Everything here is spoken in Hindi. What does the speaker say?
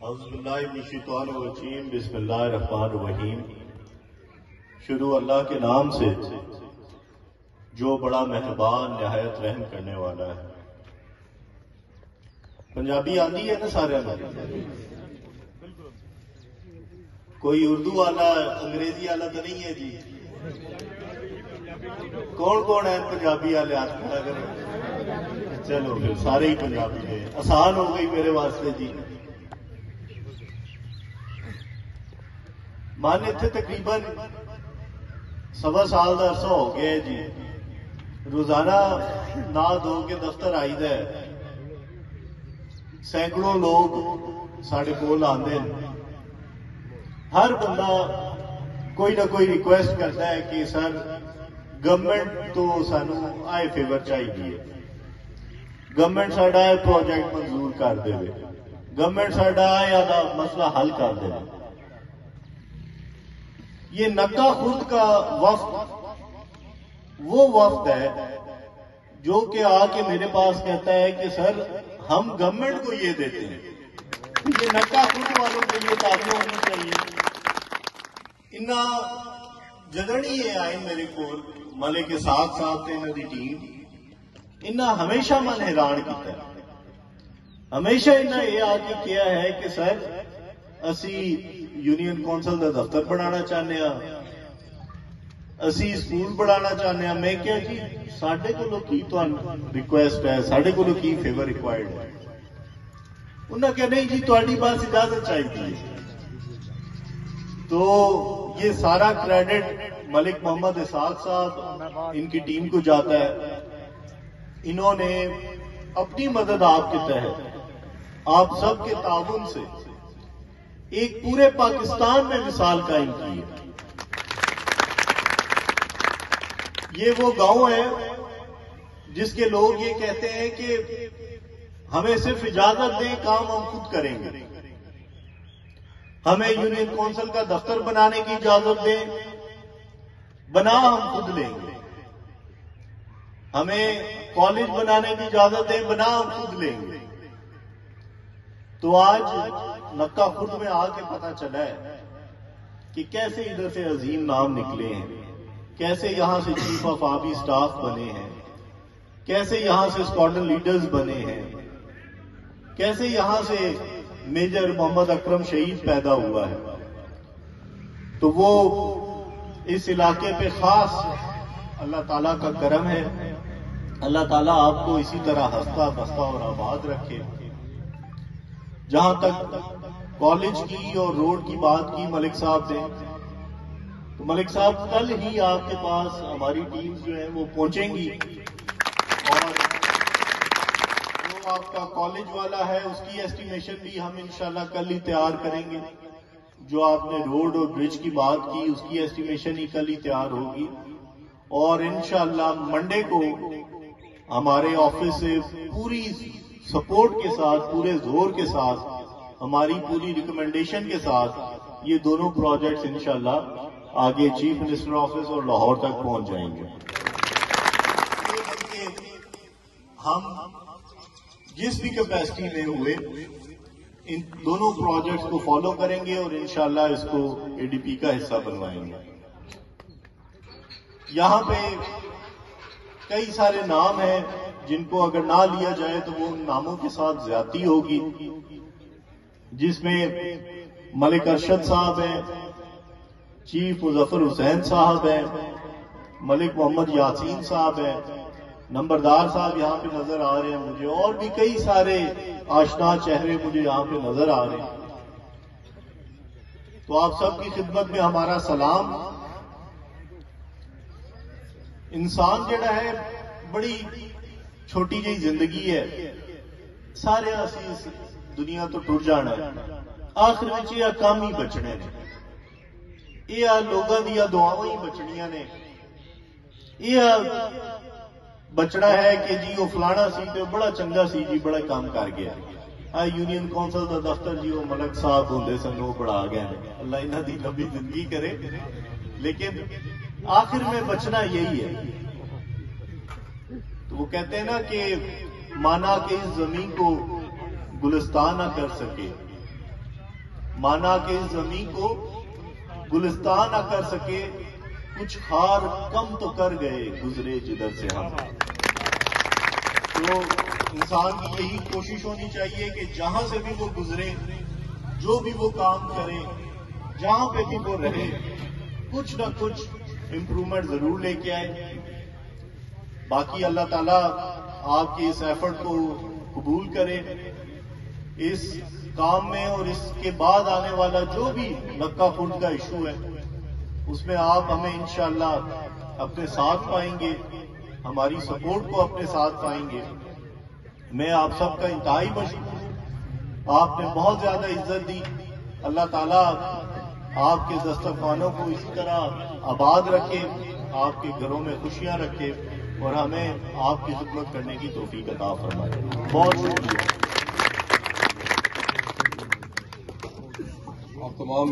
अज़बिल्लाशैतानरजीम बिस्मिल्लाहिर्रहमानिर्रहीम। शुरू अल्लाह के नाम से जो बड़ा मेहरबान, नहायत, रहम करने वाला है। पंजाबी आती है ना सारे कोई उर्दू वाला अंग्रेज़ी वाला तो नहीं है जी। कौन कौन है पंजाबी वाले खड़ा करें चलो फिर, सारे ही पंजाबी है। आसान हो गई मेरे वास्ते जी। ਮਨ ਇੱਥੇ ਤਕਰੀਬਨ ਸਵਾ ਸਾਲ ਦਾ ਅਰਸਾ ਹੋ ਗਿਆ ਜੀ ਰੋਜ਼ਾਨਾ ਨਾ ਧੋ ਕੇ ਦਫ਼ਤਰ ਆਈਦਾ ਸੈਂਕੜੋਂ ਲੋਕ ਸਾਡੇ ਕੋਲ ਆਉਂਦੇ ਨੇ ਹਰ ਬੰਦਾ ਕੋਈ ਨਾ ਕੋਈ ਰਿਕੁਐਸਟ ਕਰਦਾ ਹੈ ਕਿ ਸਰ ਗਵਰਨਮੈਂਟ ਤੋਂ ਸਾਨੂੰ ਆਏ ਫੇਵਰ ਚਾਹੀਦੀ ਹੈ ਗਵਰਨਮੈਂਟ ਸਾਡਾ ਇਹ ਪ੍ਰੋਜੈਕਟ ਮਨਜ਼ੂਰ ਕਰ ਦੇਵੇ ਗਵਰਨਮੈਂਟ ਸਾਡਾ ਇਹ ਦਾ ਮਸਲਾ ਹੱਲ ਕਰ ਦੇਵੇ ये नक्का खुद का वफ्त वो वफ्त है जो कि आके मेरे पास कहता है कि, सर, हम गवर्नमेंट को ये देते हैं। ये नक्का खुद वालों के लिए ताकि होनी चाहिए। इन्ना जगड़ी है आए मेरे को मले के साथ साथ की टीम इन्ना हमेशा मन हैरान किया हमेशा इन्हें यह आके किया है कि, सर असी ਯੂਨੀਅਨ ਕੌਂਸਲ ਦਾ ਦਫ਼ਤਰ ਬਣਾਉਣਾ ਚਾਹੁੰਦੇ ਆ ਅਸੀਂ ਸਕੂਲ ਬਣਾਉਣਾ ਚਾਹੁੰਦੇ ਆ ਮੈਂ ਕਿਹਾ ਜੀ ਸਾਡੇ ਕੋਲੋਂ ਕੀ ਤੁਹਾਨੂੰ ਰਿਕੁਐਸਟ ਹੈ ਸਾਡੇ ਕੋਲੋਂ ਕੀ ਫੇਵਰ ਰਿਕੁਆਇਰਡ ਹੈ ਉਹਨਾਂ ਕਿਹਾ नहीं जी ਤੁਹਾਡੀ बस इजाजत चाहिए तो ये सारा क्रेडिट मलिक मोहम्मद इसाक साहब इनकी टीम को जाता है इन्होंने अपनी मदद आपके तहत आप सबके ताउन से एक पूरे पाकिस्तान में मिसाल कायम की है। ये वो गाँव है जिसके लोग ये कहते हैं कि हमें सिर्फ़ इजाज़त दें, काम हम खुद करेंगे। हमें यूनियन काउंसिल का दफ्तर बनाने की इजाज़त दें बना हम खुद लेंगे। हमें कॉलेज बनाने की इजाज़त दें बना हम खुद लेंगे। तो आज नक्का खुर्द में आके पता चला है कि कैसे इधर से अजीम नाम निकले हैं, कैसे यहाँ से चीफ ऑफ़ आर्मी स्टाफ बने हैं, कैसे यहाँ से स्क्वाडन लीडर्स बने हैं, कैसे यहाँ से मेजर मोहम्मद अकरम शहीद पैदा हुआ है। तो वो इस इलाके पे खास अल्लाह ताला का करम है। अल्लाह ताला आपको इसी तरह हंसता बसता और आबाद रखे। जहाँ तक कॉलेज की और रोड की बात की मलिक साहब ने तो मलिक साहब, कल ही आपके पास हमारी टीम जो है वो पहुंचेंगी। और जो आपका कॉलेज वाला है, उसकी एस्टिमेशन भी हम इंशाल्लाह कल ही तैयार करेंगे। जो आपने रोड और ब्रिज की बात की, उसकी एस्टिमेशन ही कल ही तैयार होगी। और इंशाल्लाह मंडे को हमारे ऑफ़िस से पूरी सपोर्ट के साथ, पूरे ज़ोर के साथ, हमारी पूरी रिकमेंडेशन के साथ ये दोनों प्रोजेक्ट्स इंशाल्लाह आगे चीफ मिनिस्टर ऑफ़िस और लाहौर तक पहुँच जाएँगे। हम जिस भी कैपेसिटी में हुए, इन दोनों प्रोजेक्ट्स को फॉलो करेंगे और इंशाल्लाह इसको एडीपी का हिस्सा बनवाएँगे। यहाँ पे कई सारे नाम हैं जिनको अगर ना लिया जाए तो वो उन नामों के साथ ज़्यादा होगी। जिसमें मलिक अरशद साहब हैं, चीफ मुजफ्फर हुसैन साहब हैं, मलिक मोहम्मद यासीन साहब हैं, नंबरदार साहब यहाँ पे नज़र आ रहे हैं मुझे, और भी कई सारे आशना चेहरे मुझे यहाँ पे नज़र आ रहे हैं। तो आप सबकी खिदमत में हमारा सलाम। इंसान जड़ा है, बड़ी छोटी जी ज़िंदगी है। सारे इस दुनिया तो टुर जाना है। आखिर काम ही बचने लोगों दुआव ही बचनिया ने। यह बचना है कि जी वो फलाना सी तो बड़ा चंगा सी जी बड़ा काम कर गया। आ यूनियन काउंसिल का दफ्तर जी वो मलक साहब होंगे सन वो बढ़ा गए अल्लाह इन्हों की लंबी ज़िंदगी करे। लेकिन आखिर में बचना यही है वो कहते हैं ना कि माना कि इस ज़मीन को गुलिस्तान ना कर सके। माना कि इस ज़मीन को गुलिस्तान ना कर सके, कुछ हार कम तो कर गए गुजरे जिधर से हम। तो इंसान की यही कोशिश होनी चाहिए कि जहाँ से भी वो गुजरे, जो भी वो काम करे, जहाँ पे भी वो रहे, कुछ ना कुछ इंप्रूवमेंट ज़रूर लेके आए। बाकी अल्लाह ताला आपके इस एफर्ट को कबूल करे। इस काम में और इसके बाद आने वाला जो भी लक्का फुंड का इशू है, उसमें आप हमें इंशाल्लाह अपने साथ पाएँगे, हमारी सपोर्ट को अपने साथ पाएँगे। मैं आप सबका इंतहाई मशहूर आपने बहुत ज़्यादा इज़्ज़त दी। अल्लाह ताला आपके दस्तरखानों को इसी तरह आबाद रखे, आपके घरों में खुशियाँ रखे। और हमें आपकी खिदमत करने की तोफीक अता फरमाए। बहुत शुक्रिया। आप तमाम